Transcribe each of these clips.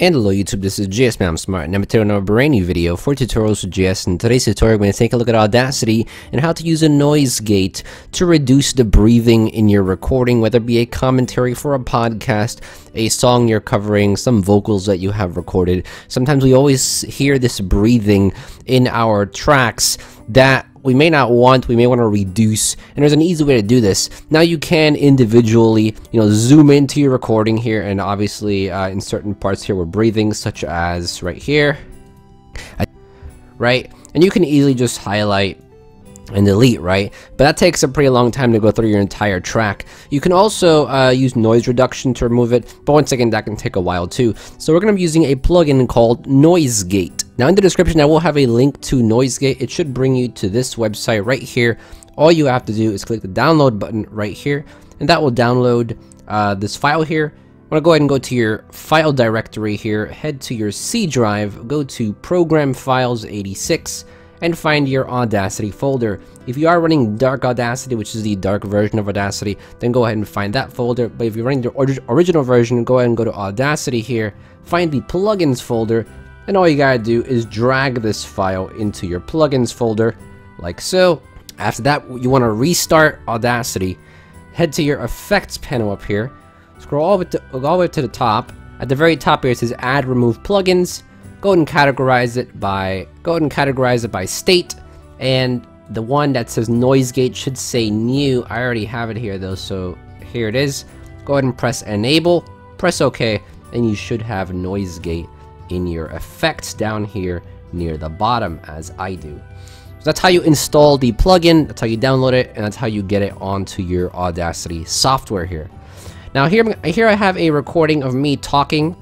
And hello YouTube, this is GSmaniamsmart and I'm to another brand new video for tutorials with GS. In today's tutorial, we're going to take a look at Audacity and how to use a noise gate to reduce the breathing in your recording, whether it be a commentary for a podcast, a song you're covering, some vocals that you have recorded. Sometimes we always hear this breathing in our tracks that we may not want, we may want to reduce, and there's an easy way to do this. Now you can individually, you know, zoom into your recording here, and obviously uh, in certain parts here we're breathing, such as right here, right? And you can easily just highlight and delete, right? But that takes a pretty long time to go through your entire track. You can also uh, use noise reduction to remove it, but once again, that can take a while too. So we're going to be using a plugin called Noise Gate. Now in the description, I will have a link to NoiseGate. It should bring you to this website right here. All you have to do is click the download button right here, and that will download uh, this file here. I'm to go ahead and go to your file directory here, head to your C drive, go to Program Files 86, and find your Audacity folder. If you are running Dark Audacity, which is the dark version of Audacity, then go ahead and find that folder. But if you're running the original version, go ahead and go to Audacity here, find the plugins folder, and all you gotta do is drag this file into your plugins folder, like so. After that, you wanna restart Audacity, head to your effects panel up here, scroll all the, way to, all the way to the top. At the very top here it says add remove plugins. Go ahead and categorize it by go ahead and categorize it by state and the one that says noise gate should say new. I already have it here though, so here it is. Go ahead and press enable, press OK, and you should have noise gate in your effects down here near the bottom as I do. So that's how you install the plugin, that's how you download it, and that's how you get it onto your Audacity software here. Now here, here I have a recording of me talking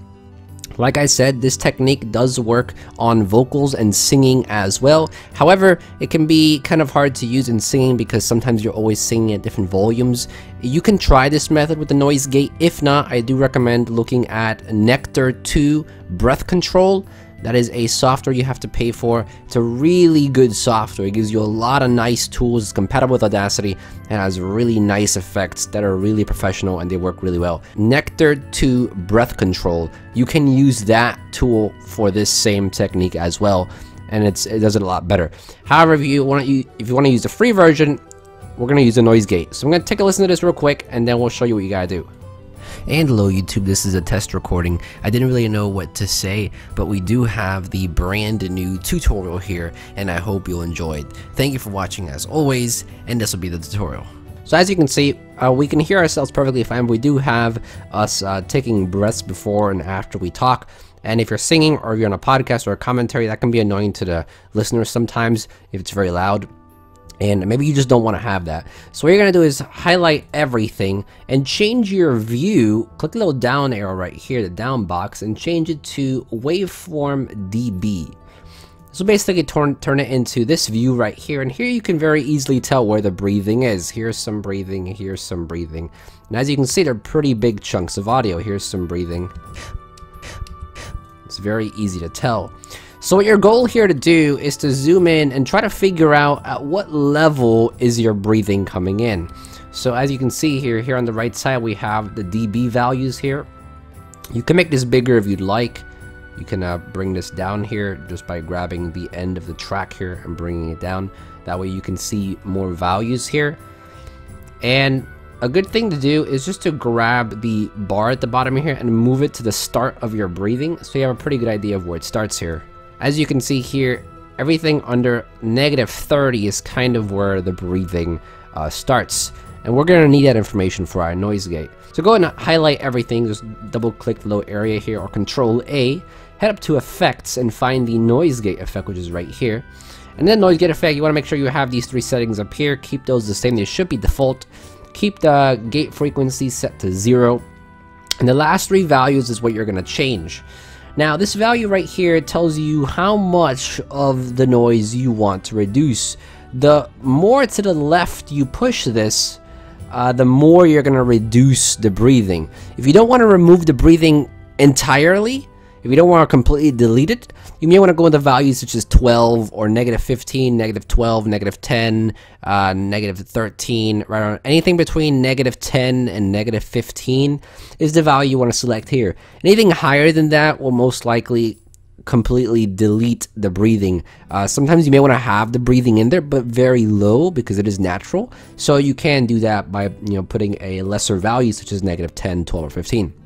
like I said, this technique does work on vocals and singing as well. However, it can be kind of hard to use in singing because sometimes you're always singing at different volumes. You can try this method with the noise gate. If not, I do recommend looking at Nectar 2 Breath Control. That is a software you have to pay for. It's a really good software. It gives you a lot of nice tools. It's compatible with Audacity and has really nice effects that are really professional and they work really well. Nectar 2 Breath Control. You can use that tool for this same technique as well and it does it a lot better. However, if you want to if you want to use the free version, we're going to use a noise gate. So I'm going to take a listen to this real quick and then we'll show you what you got to do. And hello YouTube, this is a test recording. I didn't really know what to say, but we do have the brand new tutorial here, and I hope you'll enjoy it. Thank you for watching as always, and this will be the tutorial. So as you can see, uh, we can hear ourselves perfectly fine. We do have us uh, taking breaths before and after we talk. And if you're singing or you're on a podcast or a commentary, that can be annoying to the listeners sometimes if it's very loud and maybe you just don't want to have that. So what you're going to do is highlight everything and change your view. Click the little down arrow right here, the down box, and change it to waveform DB. So basically turn, turn it into this view right here, and here you can very easily tell where the breathing is. Here's some breathing, here's some breathing. And as you can see, they're pretty big chunks of audio. Here's some breathing. It's very easy to tell. So what your goal here to do is to zoom in and try to figure out at what level is your breathing coming in. So as you can see here, here on the right side we have the dB values here. You can make this bigger if you'd like. You can uh, bring this down here just by grabbing the end of the track here and bringing it down. That way you can see more values here. And a good thing to do is just to grab the bar at the bottom here and move it to the start of your breathing so you have a pretty good idea of where it starts here. As you can see here, everything under negative 30 is kind of where the breathing uh, starts. And we're going to need that information for our noise gate. So go ahead and highlight everything, just double click the little area here or control A, head up to effects and find the noise gate effect which is right here. And then noise gate effect, you want to make sure you have these three settings up here, keep those the same, they should be default. Keep the gate frequency set to zero. And the last three values is what you're going to change. Now, this value right here tells you how much of the noise you want to reduce. The more to the left you push this, uh, the more you're going to reduce the breathing. If you don't want to remove the breathing entirely, if you don't want to completely delete it, you may want to go into values such as 12 or negative 15, negative 12, negative 10, uh, negative 13, right around anything between negative 10 and negative 15 is the value you want to select here. Anything higher than that will most likely completely delete the breathing. Uh, sometimes you may want to have the breathing in there, but very low because it is natural. So you can do that by you know putting a lesser value such as negative 10, 12, or 15.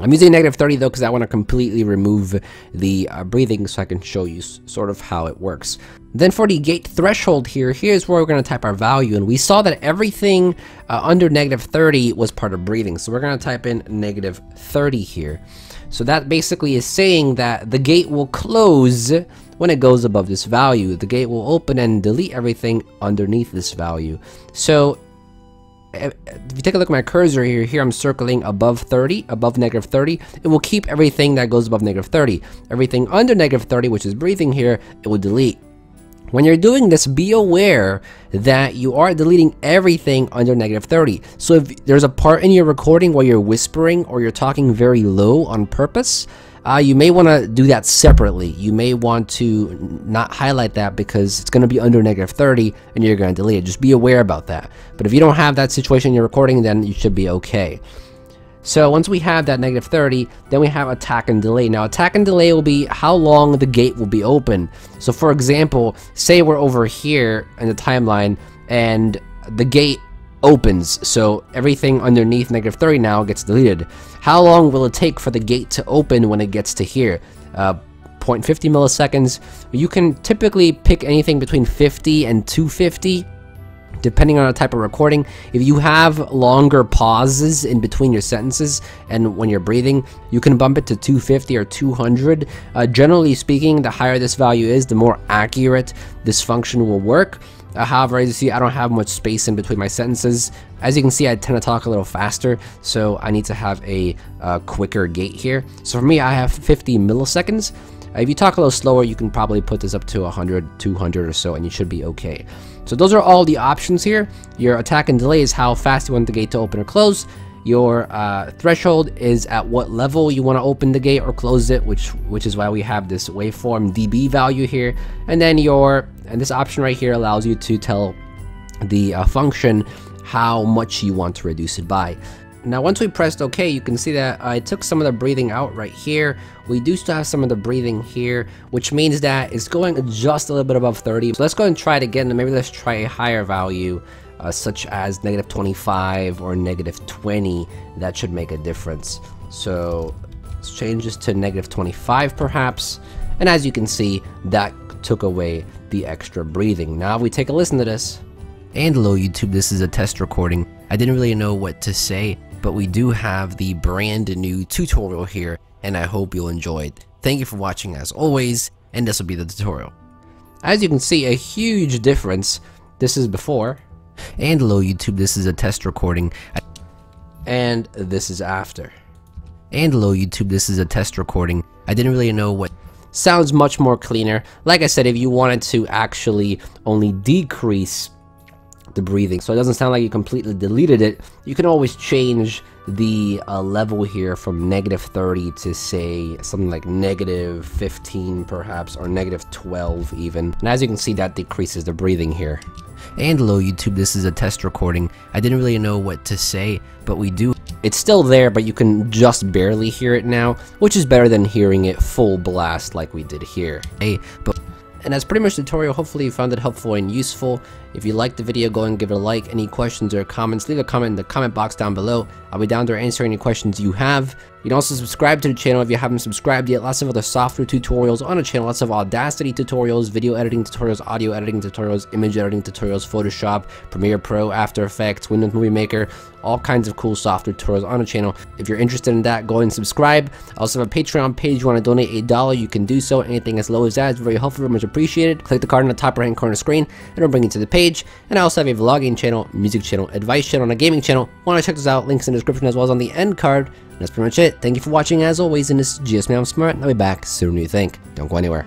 I'm using negative 30 though because I want to completely remove the uh, breathing so I can show you sort of how it works. Then for the gate threshold here, here's where we're going to type our value and we saw that everything uh, under negative 30 was part of breathing. So we're going to type in negative 30 here. So that basically is saying that the gate will close when it goes above this value. The gate will open and delete everything underneath this value. So if you take a look at my cursor here, here I'm circling above 30, above negative 30, it will keep everything that goes above negative 30. Everything under negative 30, which is breathing here, it will delete. When you're doing this, be aware that you are deleting everything under negative 30. So if there's a part in your recording where you're whispering or you're talking very low on purpose, uh, you may want to do that separately. You may want to not highlight that because it's going to be under negative 30 and you're going to delete it. Just be aware about that. But if you don't have that situation in your recording, then you should be okay. So once we have that negative 30, then we have attack and delay. Now attack and delay will be how long the gate will be open. So for example, say we're over here in the timeline and the gate opens. So everything underneath negative 30 now gets deleted. How long will it take for the gate to open when it gets to here? Uh, 0.50 milliseconds. You can typically pick anything between 50 and 250 depending on the type of recording. If you have longer pauses in between your sentences and when you're breathing, you can bump it to 250 or 200. Uh, generally speaking, the higher this value is, the more accurate this function will work. However, as you see, I don't have much space in between my sentences. As you can see, I tend to talk a little faster, so I need to have a uh, quicker gate here. So for me, I have 50 milliseconds. Uh, if you talk a little slower, you can probably put this up to 100, 200 or so, and you should be okay. So those are all the options here. Your attack and delay is how fast you want the gate to open or close. Your uh, threshold is at what level you want to open the gate or close it, which which is why we have this waveform dB value here. And then your and this option right here allows you to tell the uh, function how much you want to reduce it by. Now once we pressed OK, you can see that I took some of the breathing out right here. We do still have some of the breathing here, which means that it's going just a little bit above 30. So let's go and try it again, and maybe let's try a higher value, uh, such as negative 25 or negative 20. That should make a difference. So let's change this to negative 25 perhaps. And as you can see, that took away the extra breathing. Now if we take a listen to this. And hello YouTube, this is a test recording. I didn't really know what to say, but we do have the brand new tutorial here, and I hope you'll enjoy it. Thank you for watching as always, and this will be the tutorial. As you can see, a huge difference. This is before, and hello YouTube, this is a test recording, and this is after. And hello YouTube, this is a test recording. I didn't really know what sounds much more cleaner. Like I said, if you wanted to actually only decrease the breathing. So it doesn't sound like you completely deleted it. You can always change the uh, level here from negative 30 to say something like negative 15 perhaps or negative 12 even. And as you can see that decreases the breathing here. And hello YouTube, this is a test recording. I didn't really know what to say, but we do. It's still there, but you can just barely hear it now, which is better than hearing it full blast like we did here. Hey, but and that's pretty much the tutorial. Hopefully you found it helpful and useful. If you liked the video, go and give it a like. Any questions or comments, leave a comment in the comment box down below. I'll be down there answering any questions you have. You can also subscribe to the channel if you haven't subscribed yet. Lots of other software tutorials on the channel. Lots of Audacity tutorials, video editing tutorials, audio editing tutorials, image editing tutorials, Photoshop, Premiere Pro, After Effects, Windows Movie Maker, all kinds of cool software tutorials on the channel. If you're interested in that, go and subscribe. I also have a Patreon page. You want to donate a dollar, you can do so. Anything as low as that is very helpful, very much appreciated. Click the card in the top right hand corner screen, and it'll bring you to the page. And I also have a vlogging channel, music channel, advice channel, and a gaming channel. Want to check those out? Links in the description as well as on the end card. And that's pretty much it. Thank you for watching as always, and this is GSmaniamsmart, and I'll be back sooner than you think. Don't go anywhere.